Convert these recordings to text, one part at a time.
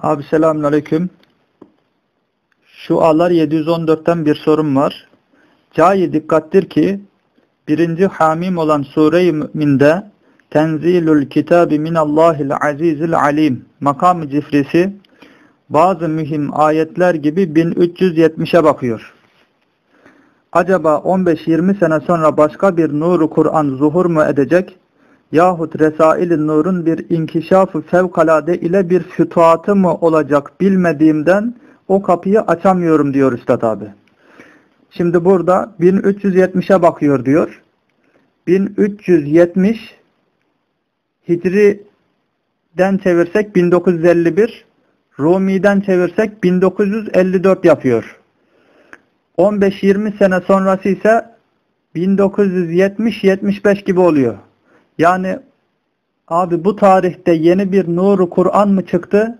Abi selamünaleyküm. Şu A'lar 714'ten bir sorum var. Cayi dikkattir ki birinci hamim olan Sure-i Mü'minde Tenzilül kitabi minallahil azizil alim makam cifrisi bazı mühim ayetler gibi 1370'e bakıyor. Acaba 15-20 sene sonra başka bir nuru Kur'an zuhur mu edecek yahut Resail-i Nur'un bir inkişafı fevkalade ile bir fütuhatı mı olacak bilmediğimden o kapıyı açamıyorum diyor Üstad abi. Şimdi burada 1370'e bakıyor diyor. 1370 Hicri'den çevirsek 1951 Rumi'den çevirsek 1954 yapıyor. 15-20 sene sonrası ise 1970-75 gibi oluyor. Yani abi bu tarihte yeni bir nuru Kur'an mı çıktı?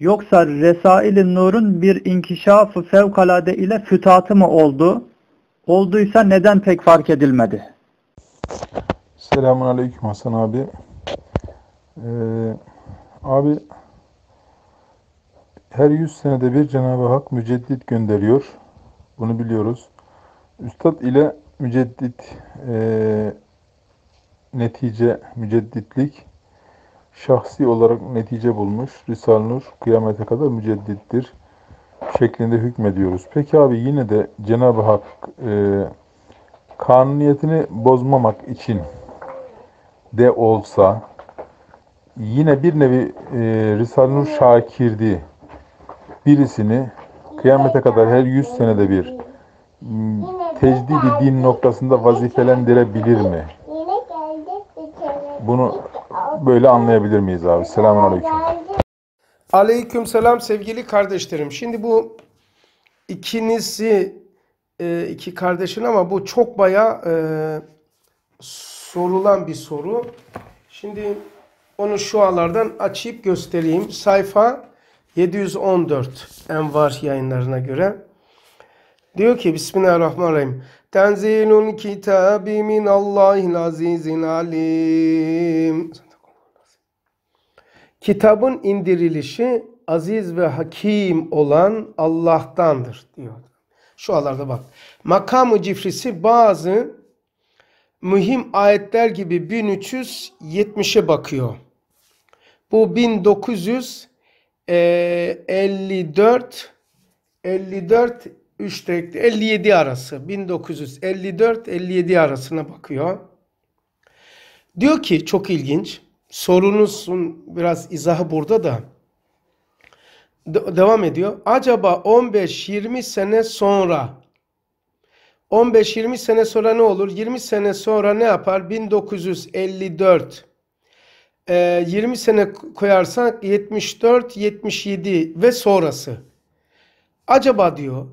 Yoksa Resail-i Nur'un bir inkişafı fevkalade ile fütatı mı oldu? Olduysa neden pek fark edilmedi? Selamun Aleyküm Hasan abi. Ee, abi her yüz senede bir Cenab-ı Hak müceddit gönderiyor. Bunu biliyoruz. Üstad ile müceddit e, netice, mücedditlik şahsi olarak netice bulmuş. Risale-i Nur kıyamete kadar müceddittir şeklinde hükmediyoruz. Peki abi yine de Cenab-ı Hak e, kanuniyetini bozmamak için de olsa yine bir nevi e, Risale-i Nur şakirdi birisini kıyamete kadar her yüz senede bir tecdidi din noktasında vazifelendirebilir mi? Bunu böyle anlayabilir miyiz abi? Selamun Aleyküm. Aleyküm selam sevgili kardeşlerim. Şimdi bu ikinizi e, iki kardeşin ama bu çok baya e, sorulan bir soru. Şimdi onu şu alardan açıp göstereyim. Sayfa 714 Envar yayınlarına göre. Diyor ki Bismillahirrahmanirrahim. Tenzilun kitabi min Allahil azizil alim. Kitabın indirilişi aziz ve hakim olan Allah'tandır diyor. Şu alarda bak. Makamı cifrisi bazı mühim ayetler gibi 1370'e bakıyor. Bu 1954 54 3 tekli 57 arası 1954 57 arasına bakıyor. Diyor ki çok ilginç. Sorunuzun biraz izahı burada da. De devam ediyor. Acaba 15-20 sene sonra 15-20 sene sonra ne olur? 20 sene sonra ne yapar? 1954 e, 20 sene koyarsak 74, 77 ve sonrası. Acaba diyor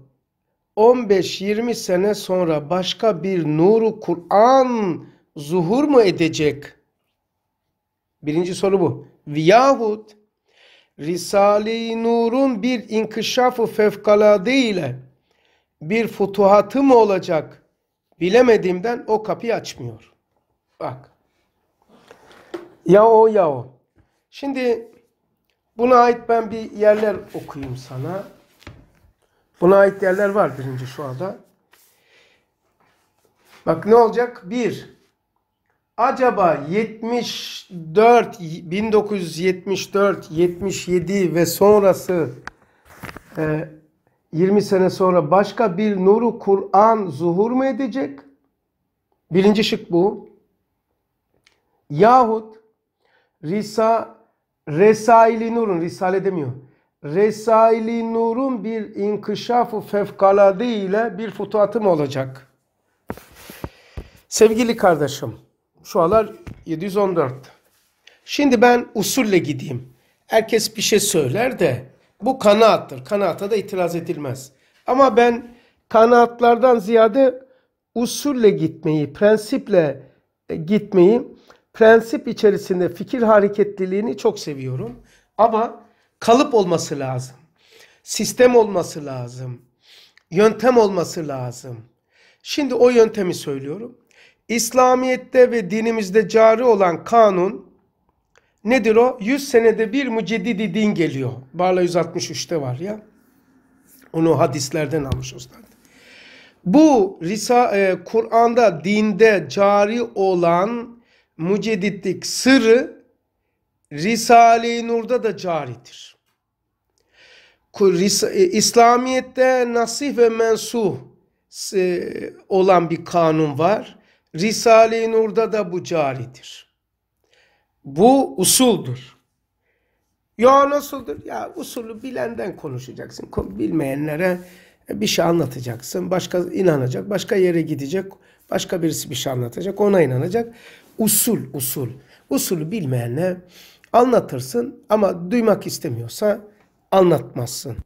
15-20 sene sonra başka bir nuru Kur'an zuhur mu edecek? Birinci soru bu. Yahut Risale-i Nur'un bir inkişafı fevkalade ile bir futuhatı mı olacak bilemediğimden o kapıyı açmıyor. Bak. Ya o ya o. Şimdi buna ait ben bir yerler okuyayım sana. Buna ait yerler var birinci şu anda. Bak ne olacak? Bir, acaba 74, 1974, 77 ve sonrası e, 20 sene sonra başka bir nuru Kur'an zuhur mu edecek? Birinci şık bu. Yahut Risa, Resaili Nur'un, Risale demiyor. Resaili Nur'un bir inkişafı fevkalade ile bir futuhatı mı olacak? Sevgili kardeşim, şu alar 714. Şimdi ben usulle gideyim. Herkes bir şey söyler de bu kanaattır. Kanaata da itiraz edilmez. Ama ben kanaatlardan ziyade usulle gitmeyi, prensiple gitmeyi, prensip içerisinde fikir hareketliliğini çok seviyorum. Ama kalıp olması lazım. Sistem olması lazım. Yöntem olması lazım. Şimdi o yöntemi söylüyorum. İslamiyet'te ve dinimizde cari olan kanun Nedir o? 100 senede bir müceddidi din geliyor. Barla 163'te var ya. Onu hadislerden almış ustad. Bu e, Kur'an'da dinde cari olan mücedditlik sırrı Risale-i Nur'da da caridir. E, İslamiyet'te nasih ve mensuh e, olan bir kanun var. Risale-i Nur'da da bu caridir. Bu usuldur. Ya nasıldır? Ya usulü bilenden konuşacaksın. Bilmeyenlere bir şey anlatacaksın. Başka inanacak. Başka yere gidecek. Başka birisi bir şey anlatacak. Ona inanacak. Usul, usul. Usulü bilmeyenle anlatırsın ama duymak istemiyorsa anlatmazsın.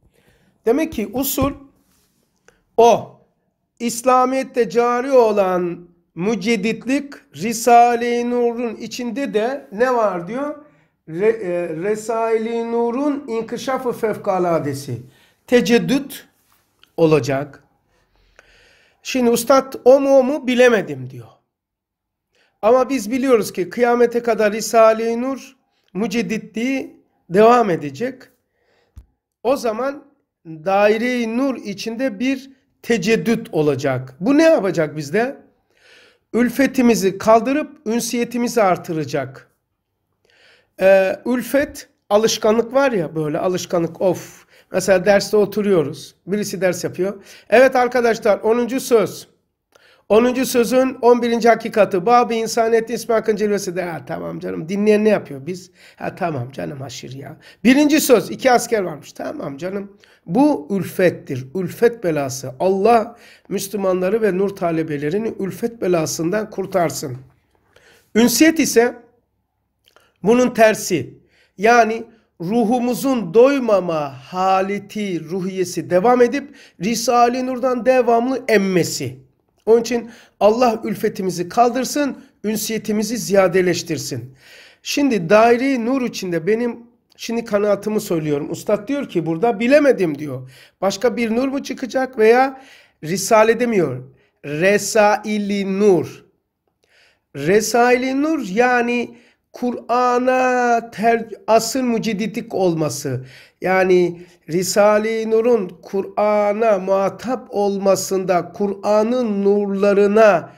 Demek ki usul o İslamiyet'te cari olan mücedditlik Risale-i Nur'un içinde de ne var diyor? Re, e, Resail-i Nur'un inkişafı fevkaladesi. Teceddüt olacak. Şimdi ustad o mu o mu bilemedim diyor. Ama biz biliyoruz ki kıyamete kadar Risale-i Nur mücedditliği devam edecek. O zaman daire-i nur içinde bir teceddüt olacak. Bu ne yapacak bizde? Ülfetimizi kaldırıp ünsiyetimizi artıracak. Ee, ülfet alışkanlık var ya böyle alışkanlık of. Mesela derste oturuyoruz. Birisi ders yapıyor. Evet arkadaşlar 10. söz. 10. sözün 11. hakikati. Babı insaniyet İsmi Hakkın cilvesi de. Ha tamam canım. Dinleyen ne yapıyor biz? Ha tamam canım haşir ya. Birinci söz. iki asker varmış. Tamam canım. Bu ülfettir. Ülfet belası. Allah Müslümanları ve nur talebelerini ülfet belasından kurtarsın. Ünsiyet ise bunun tersi. Yani ruhumuzun doymama haleti, ruhiyesi devam edip Risale-i Nur'dan devamlı emmesi. Onun için Allah ülfetimizi kaldırsın, ünsiyetimizi ziyadeleştirsin. Şimdi daire nur içinde benim şimdi kanaatımı söylüyorum. Ustad diyor ki burada bilemedim diyor. Başka bir nur mu çıkacak veya Risale demiyor. Resaili nur. Resaili nur yani Kur'an'a asıl müceddidik olması. Yani Risale-i Nur'un Kur'an'a muhatap olmasında Kur'an'ın nurlarına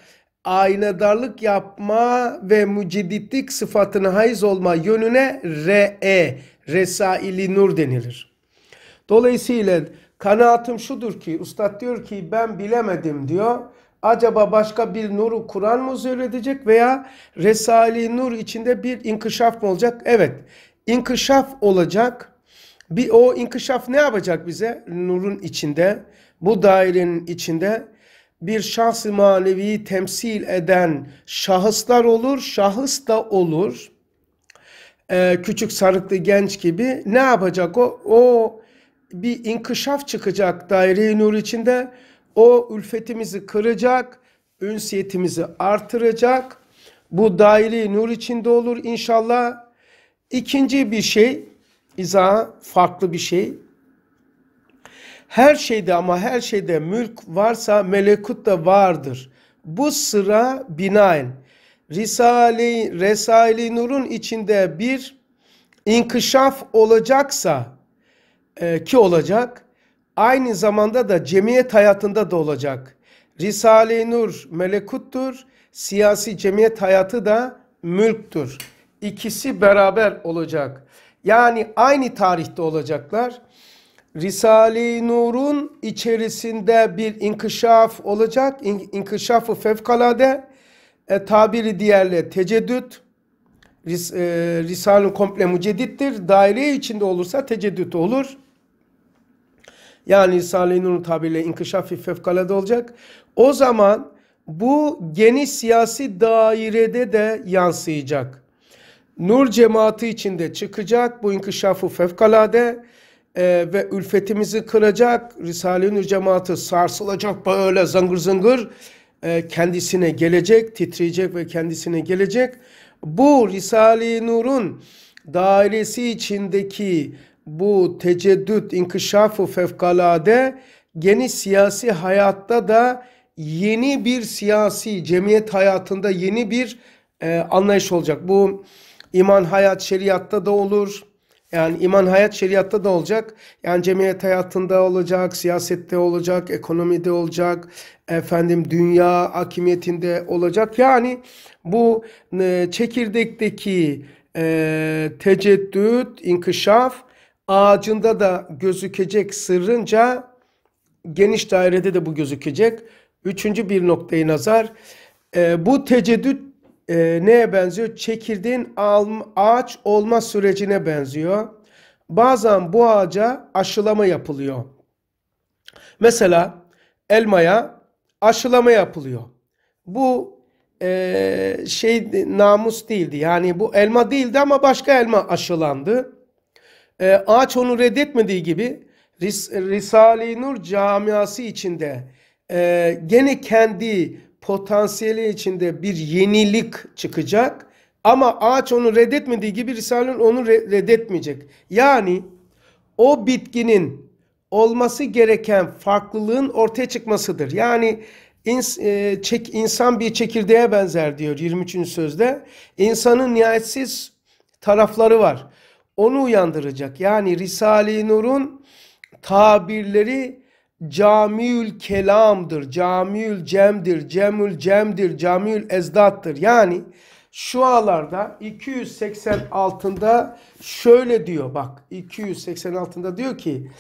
aynadarlık yapma ve mücedditlik sıfatına haiz olma yönüne re'e, resaili nur denilir. Dolayısıyla kanaatim şudur ki, ustad diyor ki ben bilemedim diyor. Acaba başka bir nuru Kur'an mı zerredecek veya Resali Nur içinde bir inkişaf mı olacak? Evet, inkişaf olacak bir o inkişaf ne yapacak bize? Nurun içinde, bu dairenin içinde bir şahs-ı maneviyi temsil eden şahıslar olur, şahıs da olur. Ee, küçük sarıklı genç gibi ne yapacak o? O bir inkişaf çıkacak daire-i nur içinde. O ülfetimizi kıracak, ünsiyetimizi artıracak. Bu daire-i nur içinde olur inşallah. İkinci bir şey izah farklı bir şey. Her şeyde ama her şeyde mülk varsa melekut da vardır. Bu sıra binaen Risale-i Resale Nur'un içinde bir inkişaf olacaksa e, ki olacak aynı zamanda da cemiyet hayatında da olacak. Risale-i Nur melekuttur, siyasi cemiyet hayatı da mülktür. İkisi beraber olacak. Yani aynı tarihte olacaklar. Risale-i Nur'un içerisinde bir inkişaf olacak. İn, fevkalade e, tabiri diğerle teceddüt. Ris, e, Risale-i komple müceddittir. Daire içinde olursa teceddüt olur. Yani Risale-i Nur'un tabiriyle inkişafı fevkalade olacak. O zaman bu geniş siyasi dairede de yansıyacak. Nur cemaati içinde çıkacak. Bu inkişafı fevkalade e, ve ülfetimizi kıracak. Risale-i Nur cemaati sarsılacak böyle zıngır zıngır e, kendisine gelecek, titreyecek ve kendisine gelecek. Bu Risale-i Nur'un dairesi içindeki bu teceddüt, inkişafı fevkalade geniş siyasi hayatta da yeni bir siyasi cemiyet hayatında yeni bir e, anlayış olacak. Bu iman hayat şeriatta da olur. Yani iman hayat şeriatta da olacak. Yani cemiyet hayatında olacak, siyasette olacak, ekonomide olacak, efendim dünya hakimiyetinde olacak. Yani bu e, çekirdekteki e, teceddüt, inkişaf ağacında da gözükecek sırrınca geniş dairede de bu gözükecek. Üçüncü bir noktayı nazar. E, bu teceddüt e, neye benziyor? Çekirdeğin ağaç olma sürecine benziyor. Bazen bu ağaca aşılama yapılıyor. Mesela elmaya aşılama yapılıyor. Bu e, şey namus değildi. Yani bu elma değildi ama başka elma aşılandı. E, ağaç onu reddetmediği gibi Ris Risale-i Nur camiası içinde e, gene kendi potansiyeli içinde bir yenilik çıkacak. Ama ağaç onu reddetmediği gibi Risale onu reddetmeyecek. Yani o bitkinin olması gereken farklılığın ortaya çıkmasıdır. Yani ins, e, çek, insan bir çekirdeğe benzer diyor 23. sözde. İnsanın nihayetsiz tarafları var. Onu uyandıracak. Yani Risale-i Nur'un tabirleri camiül kelamdır, camiül cemdir, cemül cemdir, camiül ezdattır. Yani şu alarda 286'da şöyle diyor bak 286'da diyor ki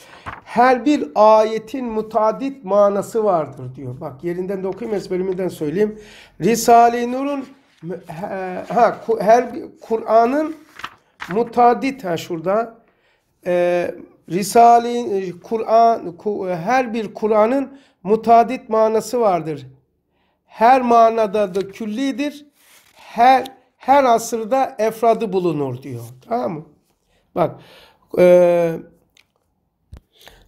her bir ayetin mutadit manası vardır diyor. Bak yerinden de okuyayım ezberimden söyleyeyim. Risale-i Nur'un ha, her Kur'an'ın mutadit ha şurada e, Risale Kur'an e, her bir Kur'an'ın mutadit manası vardır. Her manada da küllidir. Her her asırda efradı bulunur diyor. Tamam mı? Bak e,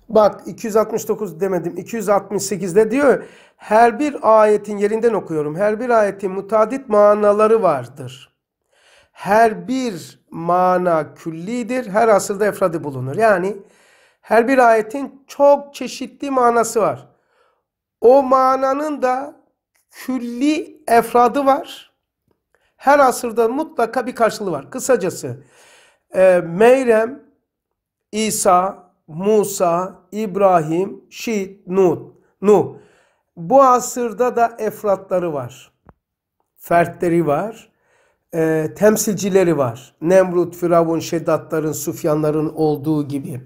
bak 269 demedim. 268'de diyor her bir ayetin yerinden okuyorum. Her bir ayetin mutadit manaları vardır. Her bir mana küllidir. Her asırda efradı bulunur. Yani her bir ayetin çok çeşitli manası var. O mananın da külli efradı var. Her asırda mutlaka bir karşılığı var. Kısacası e, Meyrem, İsa, Musa, İbrahim, Şit, Nuh, Nuh. Bu asırda da efratları var. Fertleri var. E, temsilcileri var. Nemrut, Firavun, Şeddatların, Sufyanların olduğu gibi.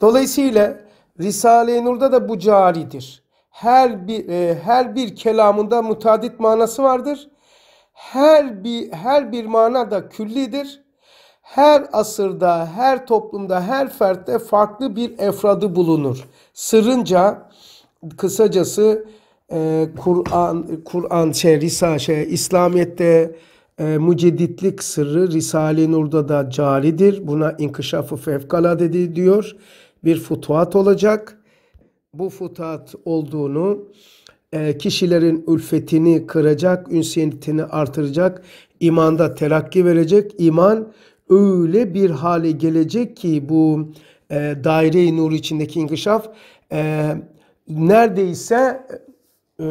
Dolayısıyla Risale-i Nur'da da bu caridir. Her bir e, her bir kelamında mutadit manası vardır. Her bir her bir mana da küllidir. Her asırda, her toplumda, her fertte farklı bir efradı bulunur. Sırrınca kısacası e, Kur'an Kur'an şey Risale şey İslamiyet'te e, mücedditlik sırrı Risale-i Nur'da da caridir. Buna inkişafı fevkalade diyor bir futuhat olacak. Bu futuhat olduğunu e, kişilerin ülfetini kıracak, ünsiyetini artıracak, imanda terakki verecek. İman öyle bir hale gelecek ki bu e, daire-i nur içindeki inkişaf e, neredeyse e,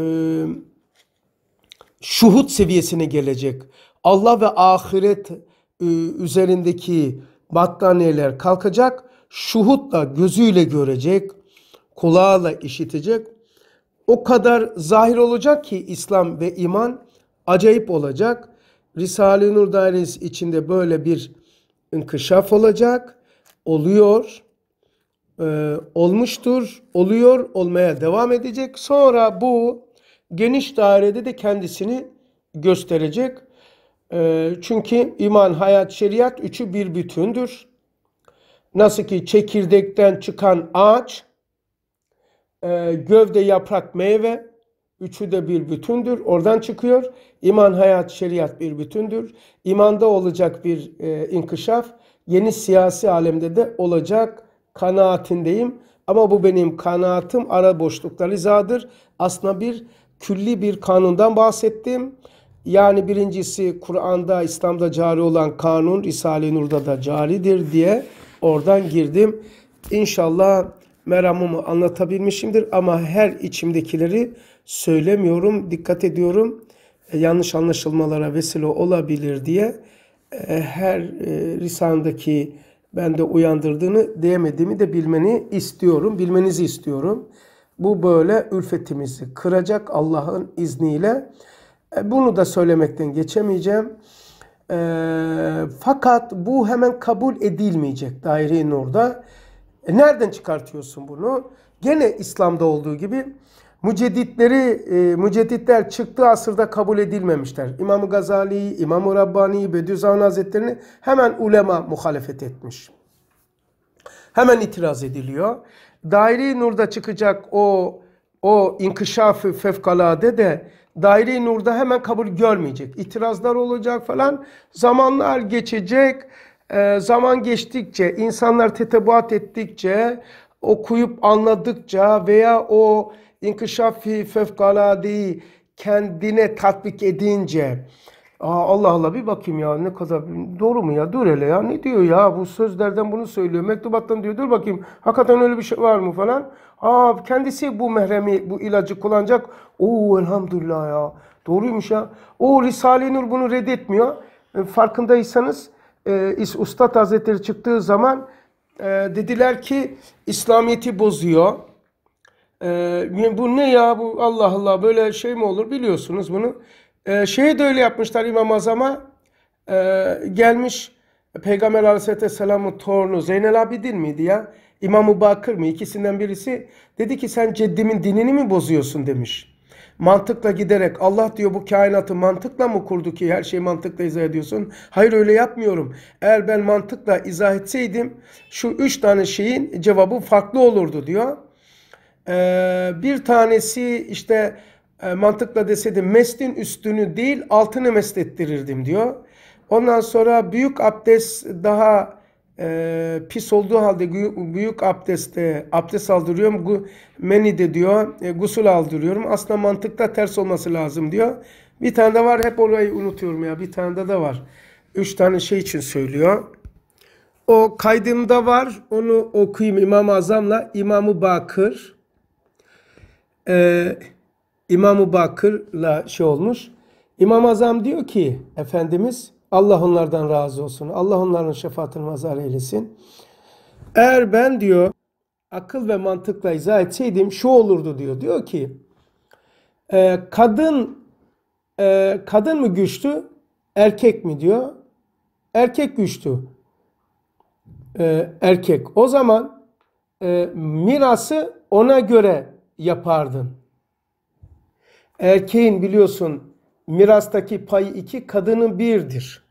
şuhut seviyesine gelecek. Allah ve ahiret e, üzerindeki battaniyeler kalkacak şuhutla gözüyle görecek, kulağıyla işitecek. O kadar zahir olacak ki İslam ve iman acayip olacak. Risale-i Nur dairesi içinde böyle bir inkışaf olacak. Oluyor. E, olmuştur. Oluyor. Olmaya devam edecek. Sonra bu geniş dairede de kendisini gösterecek. E, çünkü iman, hayat, şeriat üçü bir bütündür. Nasıl ki çekirdekten çıkan ağaç, e, gövde, yaprak, meyve, üçü de bir bütündür. Oradan çıkıyor. İman, hayat, şeriat bir bütündür. İmanda olacak bir e, inkişaf, yeni siyasi alemde de olacak kanaatindeyim. Ama bu benim kanaatim ara boşluklar izadır. Aslında bir külli bir kanundan bahsettim. Yani birincisi Kur'an'da, İslam'da cari olan kanun Risale-i Nur'da da caridir diye Oradan girdim. İnşallah meramımı anlatabilmişimdir ama her içimdekileri söylemiyorum, dikkat ediyorum. E, yanlış anlaşılmalara vesile olabilir diye e, her e, lisanındaki bende uyandırdığını diyemediğimi de bilmeni istiyorum. Bilmenizi istiyorum. Bu böyle ülfetimizi kıracak Allah'ın izniyle. E, bunu da söylemekten geçemeyeceğim. E, fakat bu hemen kabul edilmeyecek daire-i nurda. E, nereden çıkartıyorsun bunu? Gene İslam'da olduğu gibi mücedditleri, e, mücedditler çıktığı asırda kabul edilmemişler. İmam Gazali, İmam Rabbani, Bediüzzaman Hazretleri'ni hemen ulema muhalefet etmiş. Hemen itiraz ediliyor. Daire-i Nur'da çıkacak o o inkişafı fevkalade de daire-i nurda hemen kabul görmeyecek. İtirazlar olacak falan. Zamanlar geçecek. E, zaman geçtikçe, insanlar tetebuat ettikçe, okuyup anladıkça veya o inkişafi fevkaladeyi kendine tatbik edince Aa, Allah Allah bir bakayım ya ne kadar doğru mu ya dur hele ya ne diyor ya bu sözlerden bunu söylüyor mektubattan diyor dur bakayım hakikaten öyle bir şey var mı falan. Aa kendisi bu mehremi bu ilacı kullanacak. Oo elhamdülillah ya doğruymuş ya. O Risale-i Nur bunu reddetmiyor. E, farkındaysanız e, Ustad Hazretleri çıktığı zaman e, dediler ki İslamiyet'i bozuyor. E, bu ne ya bu Allah Allah böyle şey mi olur biliyorsunuz bunu. Ee, şeyi de öyle yapmışlar İmam Azam'a. Gelmiş Peygamber Aleyhisselam'ın torunu Zeynel Abidin miydi ya? İmam-ı Bakır mı? İkisinden birisi. Dedi ki sen ceddimin dinini mi bozuyorsun demiş. Mantıkla giderek Allah diyor bu kainatı mantıkla mı kurdu ki her şeyi mantıkla izah ediyorsun? Hayır öyle yapmıyorum. Eğer ben mantıkla izah etseydim şu üç tane şeyin cevabı farklı olurdu diyor. Ee, bir tanesi işte e, mantıkla deseydim mestin üstünü değil altını mest ettirirdim diyor. Ondan sonra büyük abdest daha e, pis olduğu halde büyük abdestte abdest aldırıyorum. Meni de diyor e, gusül aldırıyorum. Aslında mantıkta ters olması lazım diyor. Bir tane de var hep orayı unutuyorum ya bir tane de de var. Üç tane şey için söylüyor. O kaydımda var. Onu okuyayım İmam-ı Azam'la. İmam-ı Bakır. Eee İmam-ı Bakır'la şey olmuş. İmam Azam diyor ki Efendimiz Allah onlardan razı olsun. Allah onların şefaatini mazhar eylesin. Eğer ben diyor akıl ve mantıkla izah etseydim şu olurdu diyor. Diyor ki e, kadın e, kadın mı güçlü erkek mi diyor. Erkek güçlü. E, erkek. O zaman e, mirası ona göre yapardın. Erkeğin biliyorsun mirastaki payı iki, kadının birdir.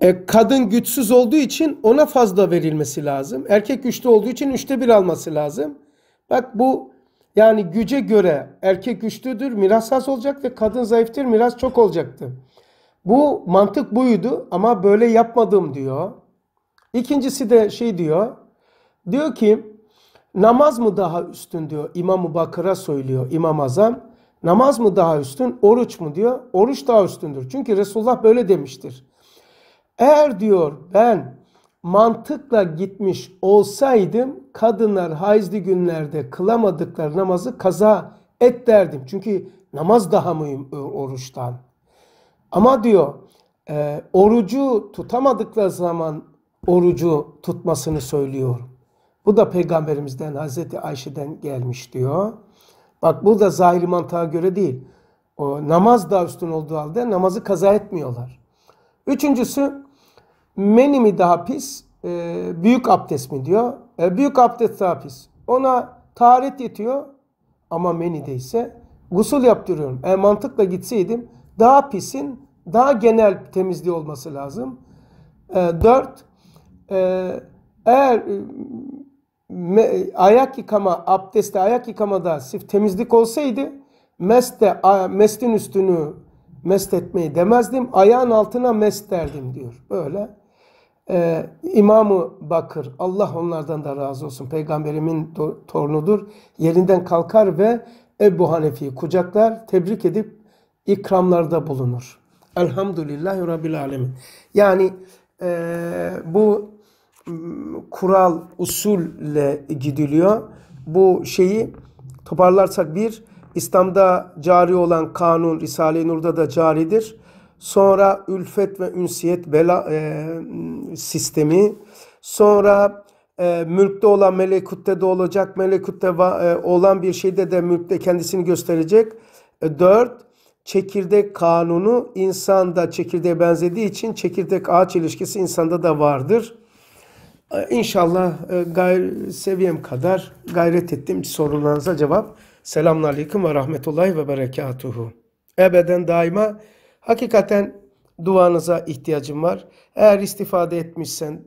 E, kadın güçsüz olduğu için ona fazla verilmesi lazım. Erkek güçlü olduğu için üçte bir alması lazım. Bak bu yani güce göre erkek güçlüdür, miras az olacak ve kadın zayıftır, miras çok olacaktı. Bu mantık buydu ama böyle yapmadım diyor. İkincisi de şey diyor. Diyor ki namaz mı daha üstün diyor İmam-ı Bakır'a söylüyor İmam Azam. Namaz mı daha üstün, oruç mu diyor? Oruç daha üstündür. Çünkü Resulullah böyle demiştir. Eğer diyor ben mantıkla gitmiş olsaydım kadınlar haizli günlerde kılamadıkları namazı kaza et derdim. Çünkü namaz daha mühim oruçtan. Ama diyor e, orucu tutamadıkları zaman orucu tutmasını söylüyor. Bu da peygamberimizden Hazreti Ayşe'den gelmiş diyor. Bak bu da zahiri mantığa göre değil. O namaz daha üstün olduğu halde namazı kaza etmiyorlar. Üçüncüsü meni mi daha pis, e, büyük abdest mi diyor. E, büyük abdest daha pis. Ona taharet yetiyor ama meni de ise gusül yaptırıyorum. Eğer mantıkla gitseydim daha pisin daha genel temizliği olması lazım. E, dört, e, eğer ayak yıkama, abdestte ayak yıkamada sif temizlik olsaydı meste, mestin üstünü mest etmeyi demezdim. Ayağın altına mest derdim diyor. Böyle. Ee, İmamı Bakır, Allah onlardan da razı olsun. Peygamberimin torunudur. Yerinden kalkar ve Ebu Hanefi'yi kucaklar, tebrik edip ikramlarda bulunur. Elhamdülillahi Rabbil Alemin. Yani e, bu kural, usulle gidiliyor. Bu şeyi toparlarsak bir, İslam'da cari olan kanun Risale-i Nur'da da caridir. Sonra ülfet ve ünsiyet bela e, sistemi. Sonra e, mülkte olan melekutte de olacak. Melekutte e, olan bir şeyde de mülkte kendisini gösterecek. E, dört, çekirdek kanunu insanda çekirdeğe benzediği için çekirdek ağaç ilişkisi insanda da vardır. İnşallah e, gayr seviyem kadar gayret ettim sorularınıza cevap. Selamun Aleyküm ve Rahmetullahi ve Berekatuhu. Ebeden daima hakikaten duanıza ihtiyacım var. Eğer istifade etmişsen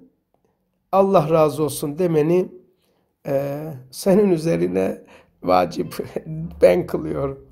Allah razı olsun demeni e, senin üzerine vacip ben kılıyorum.